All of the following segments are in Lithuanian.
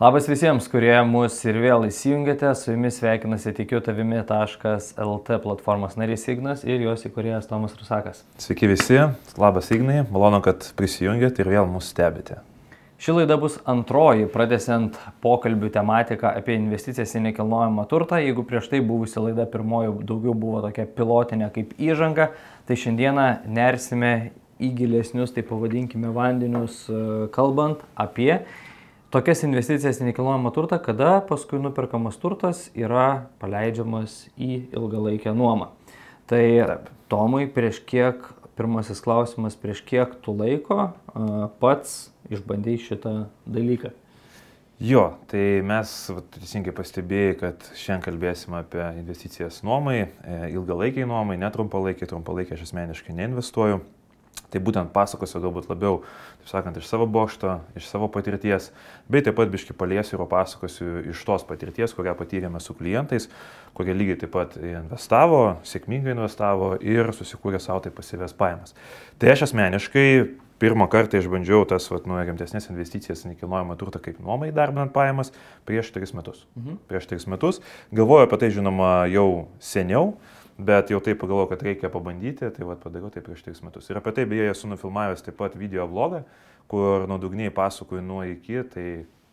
Labas visiems, kurie mus ir vėl įsijungėte. Su jumis sveikinasi tikiu tavimi.lt platformos narys Ignas ir jos įkūrėjas Tomas Rusakas. Sveiki visi, labas Ignai, malonu, kad prisijungėte ir vėl mus stebite. Ši laida bus antroji, pradėsiant pokalbių tematiką apie investicijas į nekilnojamą turtą. Jeigu prieš tai buvusi laida pirmoji daugiau buvo tokia pilotinė kaip įžanga, tai šiandieną nersime į gilesnius, tai pavadinkime, vandenius, kalbant apie tokias investicijas į nekilnojamą turtą, kada paskui nuperkamas turtas yra paleidžiamas į ilgalaikę nuomą. Tai. Tomui, prieš kiek, pirmasis klausimas, prieš kiek tu laiko pats išbandai šitą dalyką? Jo, tai mes teisingai pastebėjai, kad šiandien kalbėsime apie investicijas nuomai, e, ilgalaikiai nuomai, netrumpalaikiai, trumpalaikiai aš asmeniškai neinvestuoju. Tai būtent pasakosiu galbūt labiau, taip sakant, iš savo bokšto, iš savo patirties, bei taip pat biški paliesiu ir papasakosiu iš tos patirties, kurią patyrėme su klientais, kurie lygiai taip pat investavo, sėkmingai investavo ir susikūrė savo tai pasivės pajamas. Tai aš asmeniškai pirmą kartą išbandžiau tas, vat, nu, rimtesnės investicijas į nekilnojamą turtą kaip nuomai darbinant pajamas prieš tris metus. Mhm. Prieš tris metus. Galvoju apie tai, žinoma, jau seniau. Bet jau taip pagalvojau, kad reikia pabandyti, tai vad padariau tai prieš 3 metus. Ir apie tai beje esu nufilmavęs taip pat video vlogą, kur nuodugniai pasakoju nuo iki, tai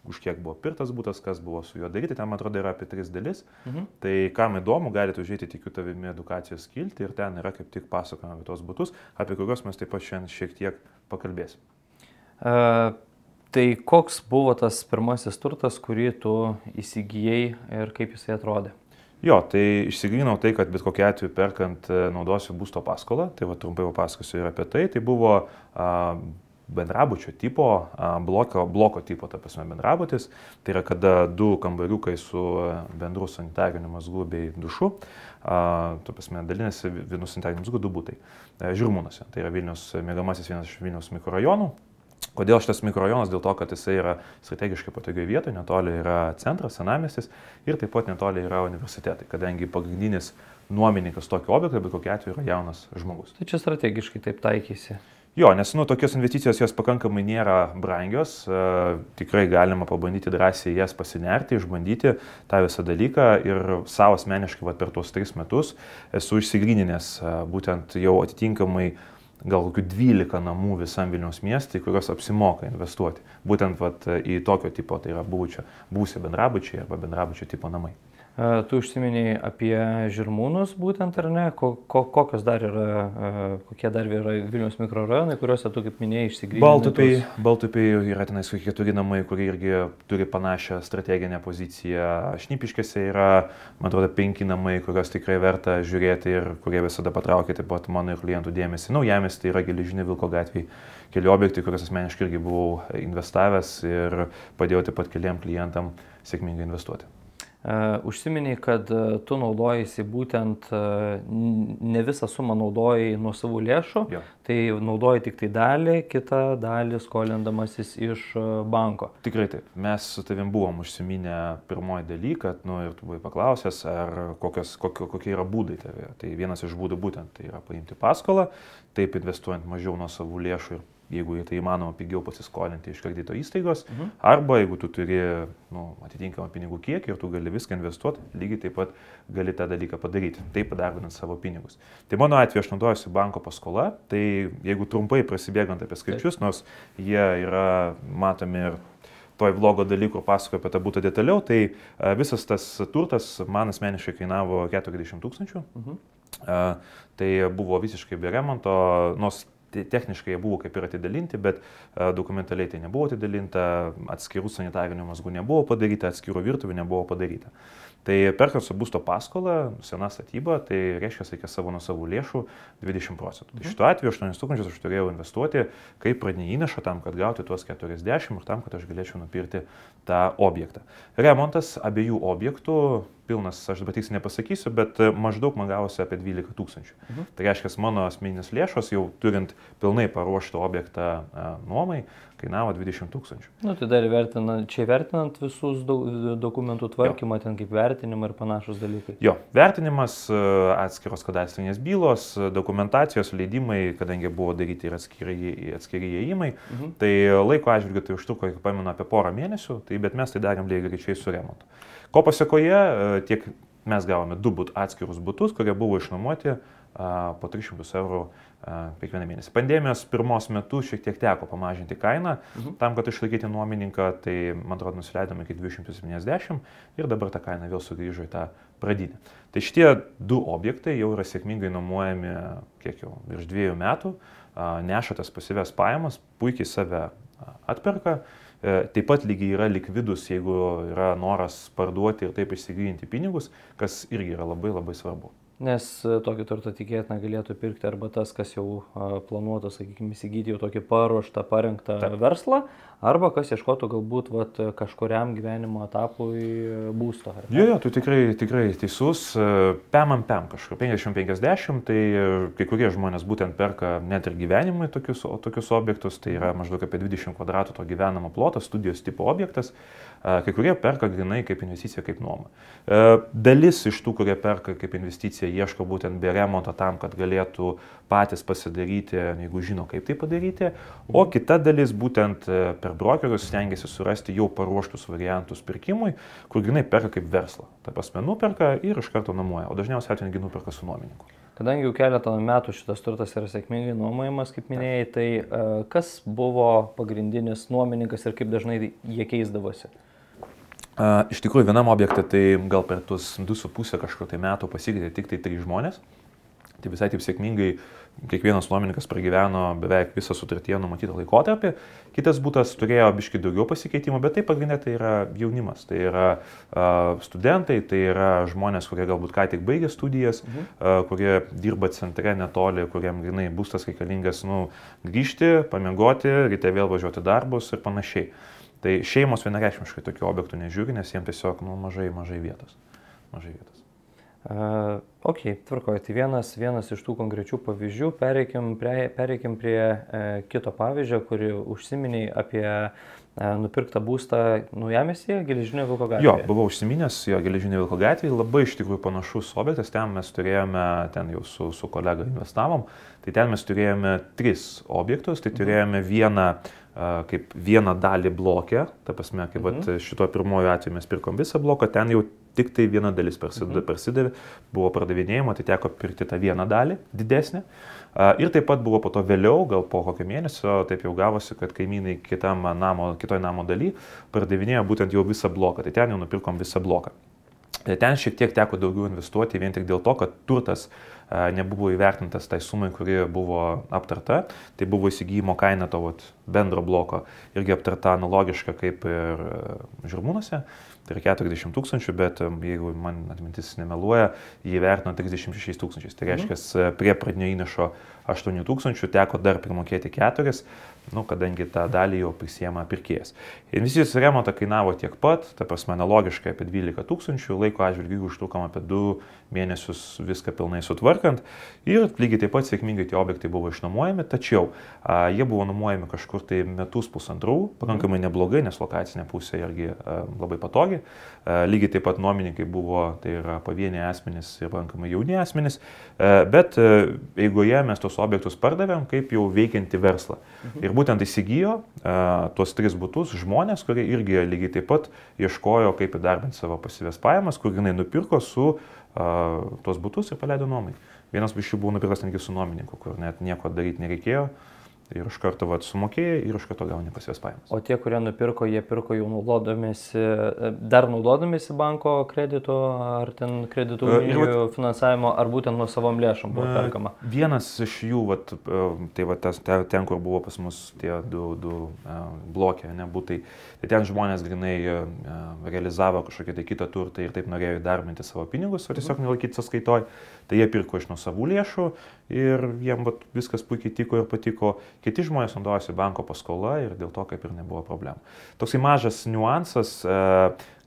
už kiek buvo pirtas būtas, kas buvo su juo daryti, ten man atrodo yra apie 3 dalis. Mhm. Tai kam įdomu, galite užėti tikiu tavimi edukacijos skilti ir ten yra kaip tik pasakojama apie tos būtus, apie kuriuos mes taip pat šiandien šiek tiek pakalbėsim. Uh, tai koks buvo tas pirmasis turtas, kurį tu įsigijai ir kaip jisai atrodė? Jo, tai išsigrinau tai, kad bet kokiu atveju perkant e, naudosiu būsto paskolą, tai va trumpai papasakosiu ir apie tai. Tai buvo a, bendrabučio tipo, a, bloko, bloko tipo, ta prasme, bendrabutis. Tai yra, kada du kambariukai su e, bendru sanitariniu mazgu bei dušu, a, ta prasme, dalinasi vienu sanitariniu mazgu du būtai. E, Žirmūnuose, tai yra Vilnius, mėgamasis vienas iš Vilnius mikrorajonų. Kodėl šitas mikrorajonas? Dėl to, kad jisai yra strategiškai patogioje vietoje, netoli yra centras, senamestis ir taip pat netoli yra universitetai, kadangi pagrindinis nuomininkas tokio objekto, bet kokiu atveju yra jaunas žmogus. Tai čia strategiškai taip taikysi. Jo, nes nu, tokios investicijos jos pakankamai nėra brangios, e, tikrai galima pabandyti drąsiai jas pasinerti, išbandyti tą visą dalyką ir savo asmeniškai va, per tuos tris metus esu išsigryninęs e, būtent jau atitinkamai gal kokių 12 namų visam Vilniaus miestui, kuriuos apsimoka investuoti. Būtent vat, į tokio tipo, tai yra būsio bendrabučiai arba bendrabučio tipo namai. Tu užsiminiai apie žirmūnus būtent ar ne, ko, ko, kokios dar yra, kokie dar yra Vilnius mikrorajonai, kuriuose tu, kaip minėjai, išsigrįžai. Baltupiai. Baltupiai yra tenais keturi namai, kurie irgi turi panašią strateginę poziciją. Šnipiškėse yra, man atrodo, penki namai, kuriuos tikrai verta žiūrėti ir kurie visada patraukia taip pat mano ir klientų dėmesį. Naujamės tai yra geležinė Vilko gatvė keli objektai, kuriuos asmeniškai irgi buvau investavęs ir padėjau taip pat keliam klientam sėkmingai investuoti. Uh, užsiminiai, kad uh, tu naudojasi būtent, uh, ne visą sumą naudojai nuo savų lėšų, jo. tai naudoji tik tai dalį, kitą dalį skolindamasis iš banko. Tikrai taip. Mes su tavim buvom užsiminę pirmoji daly, kad, nu, ir tu buvai paklausęs, ar kokios, kokio, kokie yra būdai tavė. Tai vienas iš būdų būtent tai yra paimti paskolą, taip investuojant mažiau nuo savų lėšų ir jeigu tai įmanoma pigiau pasiskolinti iš kredito įstaigos, mhm. arba jeigu tu turi nu, atitinkamą pinigų kiekį ir tu gali viską investuoti, lygiai taip pat gali tą dalyką padaryti, taip padarbinant savo pinigus. Tai mano atveju aš naudojuosi banko paskola, tai jeigu trumpai prasibėgant apie skaičius, nors jie yra matomi ir toj vlogo dalykų pasakoju apie tą būtą detaliau, tai visas tas turtas man asmeniškai kainavo 40 tūkstančių. Mhm. Tai buvo visiškai be remonto, nors techniškai jie buvo kaip ir atidalinti, bet dokumentaliai tai nebuvo atidalinta, atskirų sanitarinių mazgų nebuvo padaryta, atskirų virtuvių nebuvo padaryta. Tai perkant su būsto paskola, sena statyba, tai reiškia, reikia savo nuo savo lėšų 20 procentų. Tai mhm. šituo atveju 8 tūkstančius aš turėjau investuoti kaip pradinį įnašą tam, kad gauti tuos 40 ir tam, kad aš galėčiau nupirkti tą objektą. Remontas abiejų objektų pilnas, aš dabar tiksliai nepasakysiu, bet e, maždaug man gavosi apie 12 tūkstančių. Mhm. Tai reiškia, mano asmeninės lėšos jau turint pilnai paruoštą objektą a, nuomai, kainavo 20 tūkstančių. Na, nu, tai dar vertinant, čia vertinant visus do, dokumentų tvarkymą, jo. ten kaip vertinimą ir panašus dalykai. Jo, vertinimas, e, atskiros kadastrinės bylos, dokumentacijos leidimai, kadangi buvo daryti ir atskiri, atskiri įėjimai, mhm. tai laiko atžvilgiu tai užtruko, kaip pamenu, apie porą mėnesių, tai, bet mes tai darėm lygiai greičiai su remontu. Ko pasiekoje, e, tiek mes gavome du but, atskirus butus, kurie buvo išnuomoti po 300 eurų kiekvieną mėnesį. Pandemijos pirmos metu šiek tiek teko pamažinti kainą, mhm. tam, kad išlaikyti nuomininką, tai man atrodo nusileidome iki 270 ir dabar ta kaina vėl sugrįžo į tą pradinę. Tai šitie du objektai jau yra sėkmingai nuomojami kiek jau virš dviejų metų, neša tas pasyvės pajamas, puikiai save atperka. E, taip pat lygiai yra likvidus, jeigu yra noras parduoti ir taip išsigryninti pinigus, kas irgi yra labai labai svarbu. Nes e, tokį turtą tikėtina galėtų pirkti arba tas, kas jau planuotų, sakykime, įsigyti jau tokį paruoštą, parengtą Taip. verslą, arba kas ieškotų galbūt vat, kažkuriam gyvenimo etapui būsto. Jo, jo, tu tikrai, tikrai teisus. E, Pemam pem kažkur 50-50, tai e, kai kurie žmonės būtent perka net ir gyvenimui tokius, tokius objektus, tai yra maždaug apie 20 kvadratų to gyvenamo ploto, studijos tipo objektas. Kai kurie perka grinai kaip investicija, kaip nuoma. Dalis iš tų, kurie perka kaip investicija, ieško būtent be remonto tam, kad galėtų patys pasidaryti, jeigu žino, kaip tai padaryti. O kita dalis būtent per brokerius stengiasi surasti jau paruoštus variantus pirkimui, kur grinai perka kaip verslą. Ta prasme, nuperka ir iš karto nuomoja. O dažniausiai atveju nuperka su nuomininku. Kadangi jau keletą metų šitas turtas yra sėkmingai nuomojamas, kaip minėjai, tai kas buvo pagrindinis nuomininkas ir kaip dažnai jie keisdavosi? Iš tikrųjų, vienam objektui tai gal per tuos 2,5 kažkur tai metų pasikeitė tik tai 3 žmonės. Tai visai taip sėkmingai kiekvienas nuomininkas pragyveno beveik visą sutartyje numatytą laikotarpį. Kitas būtas turėjo biški daugiau pasikeitimų, bet tai pagrindė tai yra jaunimas. Tai yra uh, studentai, tai yra žmonės, kurie galbūt ką tik baigė studijas, mhm. uh, kurie dirba centre netoli, kuriem grinai būstas reikalingas nu, grįžti, pamiegoti, ryte vėl važiuoti darbus ir panašiai. Tai šeimos vienareikšmiškai tokių objektų nežiūri, nes jiems tiesiog nu, mažai, mažai vietos. Mažai vietos. Uh, ok, tvarkoju. Tai vienas, vienas iš tų konkrečių pavyzdžių. Pereikim prie, pereikim prie uh, kito pavyzdžio, kurį užsiminiai apie uh, nupirktą būstą Naujamėsėje, Geležinio Vilko gatvėje. Jo, buvau užsiminęs jo Geležinio Vilko gatvėje, labai iš tikrųjų panašus objektas, ten mes turėjome, ten jau su, su kolega investavom, tai ten mes turėjome tris objektus, tai turėjome vieną kaip vieną dalį blokę, ta prasme, kaip mhm. šito pirmojo atveju mes pirkom visą bloką, ten jau tik tai viena dalis prasidavė, mhm. prasidavė buvo pardavinėjimo, tai teko pirkti tą vieną dalį didesnę. Ir taip pat buvo po to vėliau, gal po kokio mėnesio, taip jau gavosi, kad kaimynai kitam namo, kitoj namo daly pardavinėjo būtent jau visą bloką, tai ten jau nupirkom visą bloką. Ten šiek tiek teko daugiau investuoti vien tik dėl to, kad turtas uh, nebuvo įvertintas tai sumai, kuri buvo aptarta. Tai buvo įsigijimo kaina to vat, bendro bloko irgi aptarta analogiška kaip ir žirmūnuose. Tai yra 40 tūkstančių, bet jeigu man atmintis nemeluoja, jį vertino 36 tūkstančiais. Tai reiškia, mhm. prie pradinio įnašo 8 tūkstančių teko dar primokėti 4, nu, kadangi tą dalį jau prisiema pirkėjas. Investicijos remontą kainavo tiek pat, ta prasme, analogiškai apie 12 tūkstančių, laiko atžvilgių užtrukom apie 2 mėnesius viską pilnai sutvarkant ir lygiai taip pat sėkmingai tie objektai buvo išnuomojami, tačiau a, jie buvo nuomojami kažkur tai metus pusantrų, pakankamai neblogai, nes lokacinė pusė irgi a, labai patogi. A, lygiai taip pat nuomininkai buvo, tai yra pavieniai asmenys ir pakankamai jauni asmenys, a, bet a, eigoje mes tos objektus pardavėm kaip jau veikianti verslą. Mhm. Ir būtent įsigijo uh, tuos tris būtus žmonės, kurie irgi lygiai taip pat ieškojo, kaip įdarbinti savo pasyvės pajamas, kur jinai nupirko su tuos būtus ir paleido nuomai. Vienas iš jų buvo nupirktas netgi su nuomininku, kur net nieko daryti nereikėjo. Ir iš karto vat, sumokėjai ir iš karto gauni pas jas pajamas. O tie, kurie nupirko, jie pirko jau naudodamėsi, dar naudodamėsi banko kreditu ar ten kreditų uh, vat, finansavimo, ar būtent nuo savom lėšom buvo perkama? Uh, vienas iš jų, vat, uh, tai vat, tas, ten, kur buvo pas mus tie du, du blokai, nebūtai, tai ten žmonės grinai realizavo kažkokią tai kitą turtą ir taip norėjo įdarbinti savo pinigus, o tiesiog mhm. nelaikyti sąskaitoj. Tai jie pirko iš nuo savų lėšų ir jiem vat, viskas puikiai tiko ir patiko. Kiti žmonės naudojosi banko paskola ir dėl to kaip ir nebuvo problemų. Toksai mažas niuansas, e,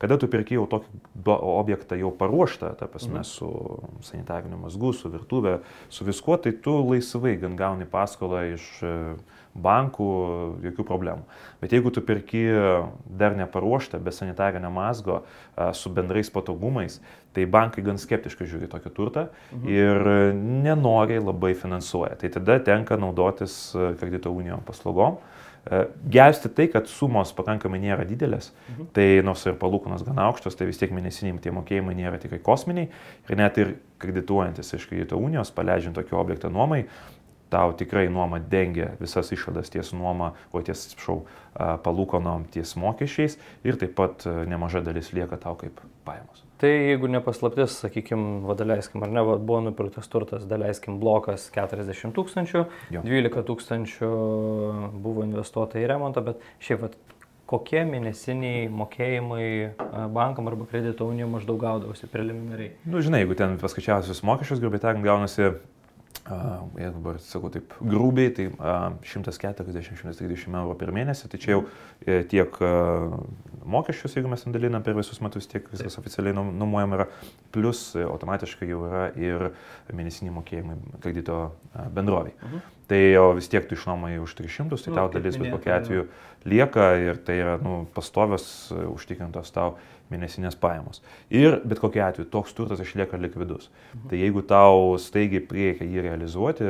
Kada tu pirki jau tokį objektą jau paruoštą, ta prasme, mhm. su sanitariniu mazgu, su virtuvė, su viskuo, tai tu laisvai gan gauni paskolą iš bankų, jokių problemų. Bet jeigu tu pirki dar neparuoštą, be sanitarinio mazgo, su bendrais patogumais, tai bankai gan skeptiškai žiūri tokį turtą mhm. ir nenoriai labai finansuoja. Tai tada tenka naudotis kredito unijom paslaugom. Gelsti tai, kad sumos pakankamai nėra didelės, mhm. tai nors ir palūkanos gan aukštos, tai vis tiek mėnesiniai tie mokėjimai nėra tikrai kosminiai ir net ir kredituojantis iš kredito unijos, paleidžiant tokį objektą nuomai, tau tikrai nuoma dengia visas išvadas ties nuoma, o ties, atsiprašau, palūkonom ties mokesčiais ir taip pat nemaža dalis lieka tau kaip pajamos. Tai jeigu nepaslaptis, sakykime, vadaleiskim, ar ne, va, buvo nupirktas turtas, daleiskim, blokas 40 tūkstančių, 12 tūkstančių buvo investuota į remontą, bet šiaip, va, kokie mėnesiniai mokėjimai bankam arba kredito unijom maždaug gaudavosi preliminariai? Na, nu, žinai, jeigu ten paskaičiavusius mokesčius, grubiai tariant, gaunasi jeigu dabar sakau taip grubiai, tai 140-130 eurų per mėnesį, tai čia jau e, tiek mokesčius, jeigu mes dalinam per visus metus, tiek viskas oficialiai nuomojama yra, plus automatiškai jau yra ir mėnesiniai mokėjimai kredito bendroviai. Mhm. Tai o vis tiek tu išnuomai už 300, tai nu, tau dalis bet kokiu atveju lieka ir tai yra nu, pastovios e, užtikrintos tau mėnesinės pajamos. Ir bet kokiu atveju toks turtas išlieka likvidus. Mhm. Tai jeigu tau staigiai prieikia jį realizuoti,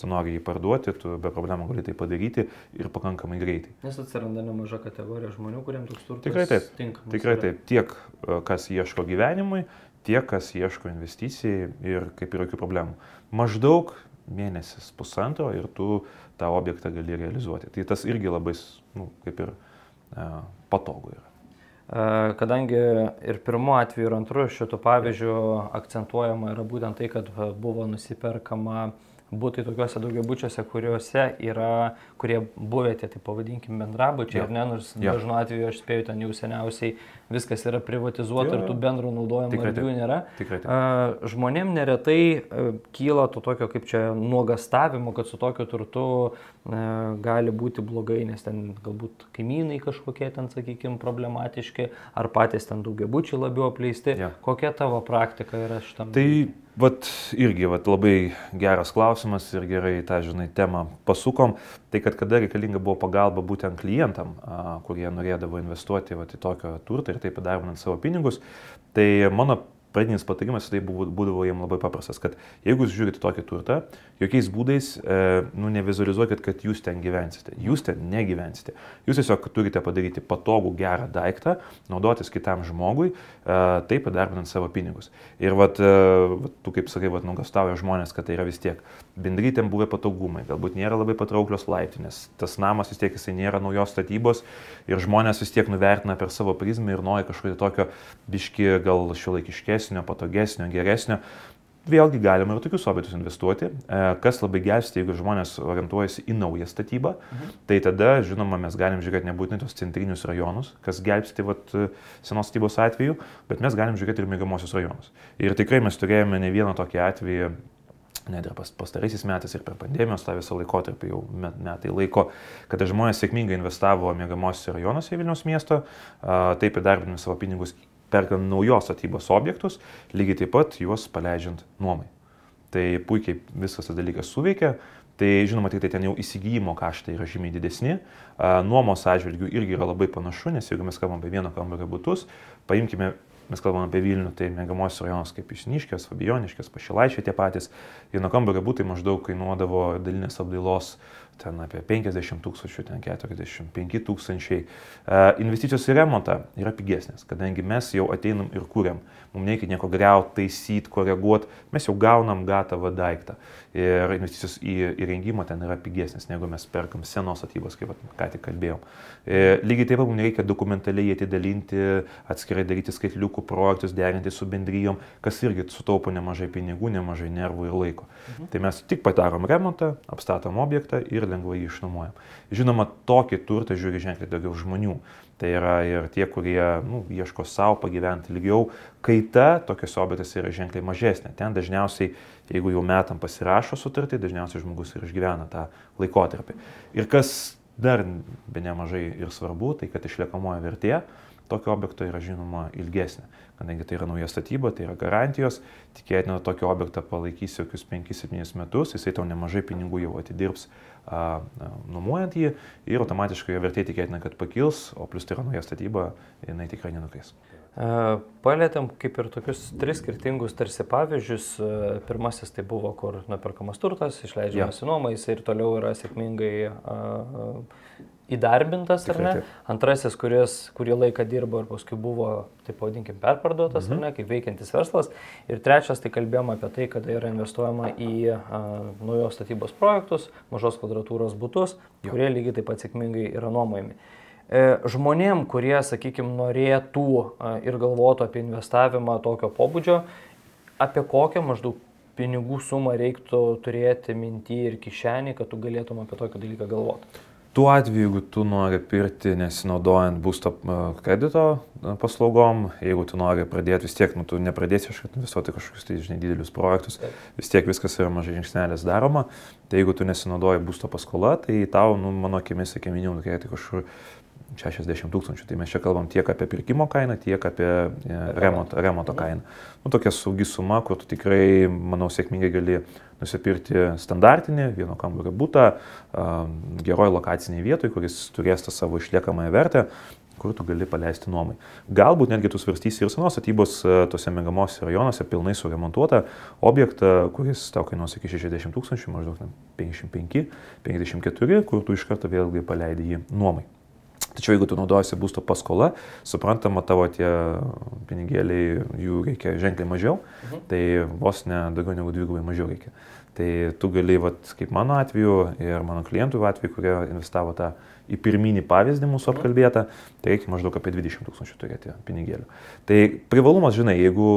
tu nori jį parduoti, tu be problemų gali tai padaryti ir pakankamai greitai. Nes atsiranda nemaža kategorija žmonių, kuriems toks turtas tikrai taip, tinkamas. Tikrai yra. taip. Tiek e, kas ieško gyvenimui, tiek kas ieško investicijai ir kaip ir jokių problemų. Maždaug mėnesis, pusantro ir tu tą objektą gali realizuoti. Tai tas irgi labai, nu, kaip ir e, patogu yra. E, kadangi ir pirmu atveju, ir antru šitų pavyzdžių akcentuojama yra būtent tai, kad buvo nusiperkama būtai tokiuose daugiabučiuose, kuriuose yra, kurie buvę tie, tai pavadinkim, bendrabučiai, ja. ar ne, nors ja. dažnu atveju aš spėju ten jau seniausiai viskas yra privatizuota ir tų bendrų naudojimo erdvių nėra. Tikrai taip. Žmonėm neretai kyla to tokio kaip čia nuogastavimo, kad su tokiu turtu gali būti blogai, nes ten galbūt kaimynai kažkokie ten, sakykime, problematiški, ar patys ten daugiabučiai labiau apleisti. Ja. Kokia tavo praktika yra šitam? Tai Vat irgi vat, labai geras klausimas ir gerai tą, žinai, temą pasukom. Tai kad kada reikalinga buvo pagalba būtent klientam, a, kurie norėdavo investuoti vat, į tokio turtą ir tai padarant savo pinigus, tai mano pradinis patarimas tai būdavo jiems labai paprastas, kad jeigu jūs žiūrite tokį turtą, jokiais būdais e, nu, nevizualizuokit, kad jūs ten gyvensite. Jūs ten negyvensite. Jūs tiesiog turite padaryti patogų, gerą daiktą, naudotis kitam žmogui, e, taip padarbinant savo pinigus. Ir vat, e, vat, tu kaip sakai, vat, nugastauja žmonės, kad tai yra vis tiek bendrytėm buvę patogumai, galbūt nėra labai patrauklios laiptinės, tas namas vis tiek jisai nėra naujos statybos ir žmonės vis tiek nuvertina per savo prizmę ir nori kažkokio tokio biški gal šiuolaikiškesnio patogesnio, geresnio. Vėlgi galima ir tokius objektus investuoti, e, kas labai gelbsti, jeigu žmonės orientuojasi į naują statybą, mhm. tai tada, žinoma, mes galim žiūrėti nebūtinai tos centrinius rajonus, kas gelbsti vat, senos statybos atveju, bet mes galim žiūrėti ir mėgamosius rajonus. Ir tikrai mes turėjome ne vieną tokį atvejį, net ir pas, pastaraisiais metais ir per pandemijos tą visą laikotarpį jau met, metai laiko, kada žmonės sėkmingai investavo mėgamosiuose rajonuose Vilniaus miesto, taip įdarbinami savo pinigus perkant naujos statybos objektus, lygiai taip pat juos paleidžiant nuomai. Tai puikiai visas tas dalykas suveikia. Tai žinoma, tik tai ten jau įsigijimo kaštai yra žymiai didesni. Nuomos atžvilgių irgi yra labai panašu, nes jeigu mes kalbame apie vieno kambario būtus, paimkime mes kalbame apie Vilnių, tai mėgamosios rajonas kaip Išniškės, Fabioniškės, Pašilaičiai tie patys. Vieno kambario būtai maždaug kainuodavo dalinės apdailos ten apie 50 tūkstančių, ten 45 tūkstančiai. E, investicijos į remontą yra pigesnės, kadangi mes jau ateinam ir kūriam. Mums nereikia nieko greuti, taisyti, koreguoti, mes jau gaunam gatavą daiktą. Ir investicijos į įrengimą ten yra pigesnės, negu mes perkam senos statybos, kaip ką tik kalbėjom. E, lygiai taip pat mums nereikia dokumentaliai atidalinti, atskirai daryti skaitliukų projektus, derinti su bendryjom, kas irgi sutaupo nemažai pinigų, nemažai nervų ir laiko. Mhm. Tai mes tik padarom remontą, apstatom objektą ir lengvai jį išnuomojam. Žinoma, tokį turtą žiūri ženkliai daugiau žmonių. Tai yra ir tie, kurie nu, ieško savo pagyventi ilgiau. Kaita tokiuose objektuose yra ženkliai mažesnė. Ten dažniausiai, jeigu jau metam pasirašo sutartį, dažniausiai žmogus ir išgyvena tą laikotarpį. Ir kas dar be nemažai ir svarbu, tai kad išliekamoji vertė tokio objekto yra žinoma ilgesnė. Kadangi tai yra nauja statyba, tai yra garantijos, tikėtina, tokį objektą palaikys kokius 5-7 metus, jisai tau nemažai pinigų jau atidirbs a, a, nuomojant jį ir automatiškai jo vertė tikėtina, kad pakils, o plus tai yra nauja statyba, jinai tikrai nenukris. Palėtėm kaip ir tokius tris skirtingus tarsi pavyzdžius. Pirmasis tai buvo, kur nuperkamas turtas, išleidžiamas ja. į nuomą, jis ir toliau yra sėkmingai įdarbintas, ar ne? Antrasis, kuris kurį laiką dirbo ir paskui buvo, taip pavadinkim, perparduotas, mhm. ar ne, kaip veikiantis verslas. Ir trečias, tai kalbėjome apie tai, kada yra investuojama į a, naujos statybos projektus, mažos kvadratūros būtus, jo. kurie lygiai taip pat sėkmingai yra nuomojami. E, žmonėm, kurie, sakykime, norėtų a, ir galvotų apie investavimą tokio pobūdžio, apie kokią maždaug pinigų sumą reiktų turėti mintį ir kišenį, kad tu galėtum apie tokį dalyką galvoti. Tuo atveju, jeigu tu nori pirkti nesinaudojant būsto e, kredito e, paslaugom, jeigu tu nori pradėti vis tiek, nu, tu nepradėsi investuoti kažkokius tai, žinai, didelius projektus, vis tiek viskas yra mažai žingsnelis daroma, tai jeigu tu nesinaudoji būsto paskola, tai tau, nu, mano akimis, kaip minėjau, nukreipti kažkur 60 tūkstančių. Tai mes čia kalbam tiek apie pirkimo kainą, tiek apie e, remonto, remonto kainą. Nu, tokia saugi suma, kur tu tikrai, manau, sėkmingai gali nusipirkti standartinį vieno kambario būtą geroje lokacinėje vietoje, kuris turės tą savo išliekamąją vertę kur tu gali paleisti nuomai. Galbūt netgi tu svarstysi ir senos statybos e, tose megamosios rajonuose pilnai suremontuotą objektą, kuris tau kainuos iki 60 tūkstančių, maždaug 55-54, kur tu iš karto vėlgi paleidi jį nuomai. Tačiau jeigu tu naudojasi būsto paskola, suprantama, tavo tie pinigėliai, jų reikia ženkliai mažiau, mhm. tai vos ne daugiau negu dvigubai mažiau reikia. Tai tu gali, vat, kaip mano atveju ir mano klientų atveju, kurie investavo tą į pirminį pavyzdį mūsų mhm. apkalbėtą, tai reikia maždaug apie 20 tūkstančių turėti pinigėlių. Tai privalumas, žinai, jeigu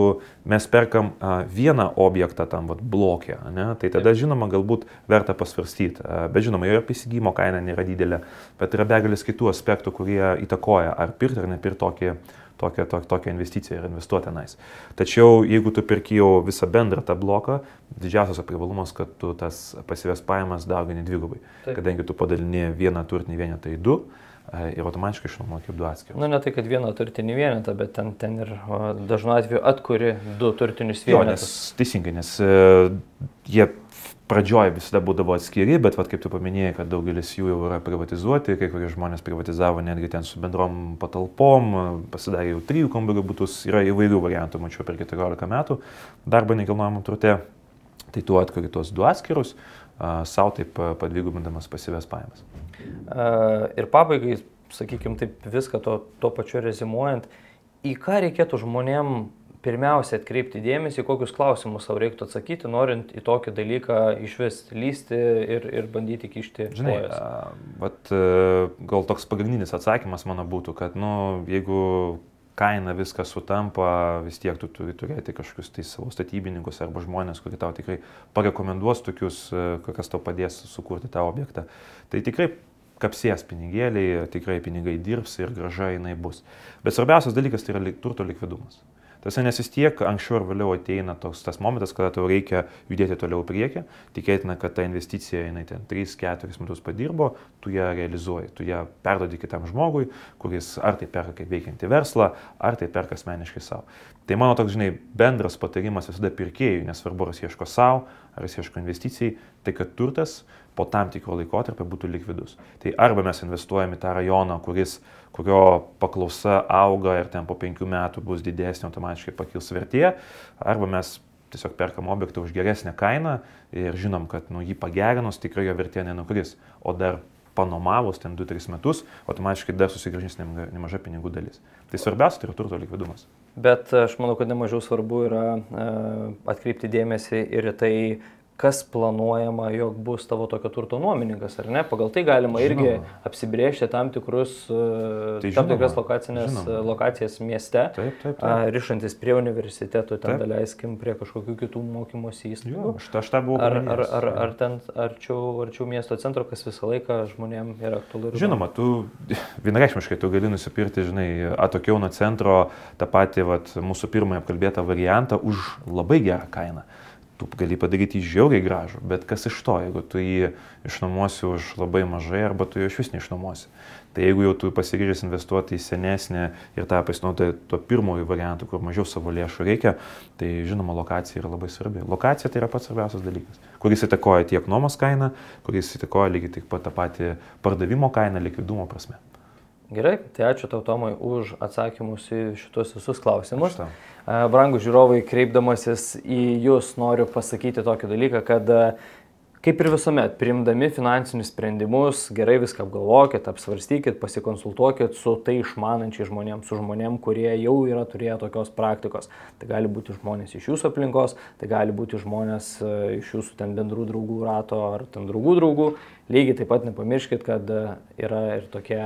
mes perkam vieną objektą tam vat, blokė, ne, tai tada žinoma galbūt verta pasvarstyti. Bet žinoma, jo įsigymo kaina nėra didelė, bet yra begalės kitų aspektų, kurie įtakoja ar pirkti ar nepirkti tokį tokią, to, tokią investiciją ir investuoti tenais. Tačiau jeigu tu pirki jau visą bendrą tą bloką, didžiausias privalumas, kad tu tas pasyvės pajamas daugini dvigubai. Taip. Kadangi tu padalini vieną turtinį vienetą į du, e, ir automatiškai išnuomoji kaip du atskirus. Na, nu, ne tai, kad vieną turtinį vienetą, bet ten, ten ir dažnu atveju atkuri du turtinius vienetus. Jo, nes, teisingai, nes uh, jie pradžioje visada būdavo atskiri, bet, vat, kaip tu paminėjai, kad daugelis jų jau yra privatizuoti, kai kurie žmonės privatizavo netgi ten su bendrom patalpom, pasidarė jau trijų kambarių būtus, yra įvairių variantų, mačiau per 14 metų darbą nekilnojamo turte, tai tu atkuri tuos du atskirus, savo taip padvigubindamas pasyvės pajamas. Ir pabaigai, sakykime, taip viską to, to pačiu rezimuojant, į ką reikėtų žmonėm pirmiausia atkreipti dėmesį, kokius klausimus savo reiktų atsakyti, norint į tokį dalyką iš vis lysti ir, ir bandyti kišti. Žinai, vat, gal toks pagrindinis atsakymas mano būtų, kad nu, jeigu kaina viskas sutampa, vis tiek tu turi turėti kažkokius tai savo statybininkus arba žmonės, kurie tau tikrai parekomenduos tokius, kas tau padės sukurti tą objektą. Tai tikrai kapsės pinigėliai, tikrai pinigai dirbs ir graža jinai bus. Bet svarbiausias dalykas tai yra turto likvidumas. Tas nes vis tiek anksčiau ar vėliau ateina toks tas momentas, kada tau reikia judėti toliau priekį. Tikėtina, kad ta investicija, jinai ten 3-4 metus padirbo, tu ją realizuoji, tu ją perdodi kitam žmogui, kuris ar tai perka kaip veikianti verslą, ar tai perka asmeniškai savo. Tai mano toks, žinai, bendras patarimas visada pirkėjui, nesvarbu, ar jis ieško savo, ar jis ieško investicijai, tai kad turtas po tam tikro laikotarpio būtų likvidus. Tai arba mes investuojame į tą rajoną, kuris, kurio paklausa auga ir ten po penkių metų bus didesnė, automatiškai pakils vertė, arba mes tiesiog perkam objektą už geresnę kainą ir žinom, kad nu, jį pagerinus tikrai jo vertė nenukris, o dar panomavus ten 2-3 metus, automatiškai dar susigražins nemaža pinigų dalis. Tai svarbiausia tai yra turto likvidumas. Bet aš manau, kad nemažiau svarbu yra e, atkreipti dėmesį ir į tai, kas planuojama, jog bus tavo tokio turto nuomininkas, ar ne? Pagal tai galima žinoma. irgi apsibriežti tam, tikrus, e, tai tam tikras. E, lokacijas mieste, taip, taip, taip. ryšantis prie universitetų, ten daleiskim prie kažkokių kitų mokymosi įstaigų. Aš, tą buvau. Ar, ar, ar, ar ten arčiau, arčiau miesto centro, kas visą laiką žmonėms yra aktualu. Žinoma, tu vienareikšmiškai tu gali nusipirkti, žinai, atokiau nuo centro tą patį vat, mūsų pirmąją apkalbėtą variantą už labai gerą kainą tu gali padaryti jį žiauriai gražų, bet kas iš to, jeigu tu jį išnuomosi už labai mažai arba tu jo iš vis neišnuomosi. Tai jeigu jau tu pasiryžęs investuoti į senesnį ir tą pasinaudoti tuo pirmoju variantu, kur mažiau savo lėšų reikia, tai žinoma, lokacija yra labai svarbi. Lokacija tai yra pats svarbiausias dalykas, kuris įtakoja tiek nuomos kainą, kuris įtakoja lygiai taip pat tą patį pardavimo kainą likvidumo prasme. Gerai, tai ačiū tau Tomai už atsakymus į šitos visus klausimus. Brangų žiūrovai, kreipdamasis į jūs noriu pasakyti tokį dalyką, kad kaip ir visuomet, priimdami finansinius sprendimus, gerai viską apgalvokit, apsvarstykit, pasikonsultuokit su tai išmanančiai žmonėms, su žmonėm, kurie jau yra turėję tokios praktikos. Tai gali būti žmonės iš jūsų aplinkos, tai gali būti žmonės iš jūsų ten bendrų draugų rato ar ten draugų draugų. Lygiai taip pat nepamirškit, kad yra ir tokie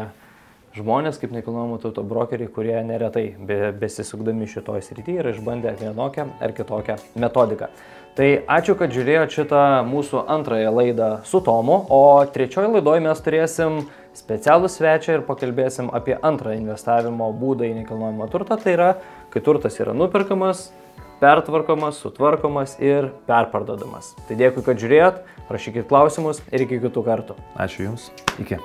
žmonės kaip nekilnojamo turto brokeriai, kurie neretai be, besisukdami šitoje srityje yra išbandę vienokią ar kitokią metodiką. Tai ačiū, kad žiūrėjote šitą mūsų antrąją laidą su Tomu, o trečioje laidoje mes turėsim specialų svečią ir pakalbėsim apie antrą investavimo būdą į nekilnojamą turtą. Tai yra, kai turtas yra nuperkamas, pertvarkomas, sutvarkomas ir perpardodamas. Tai dėkui, kad žiūrėjot, rašykit klausimus ir iki kitų kartų. Ačiū Jums. Iki.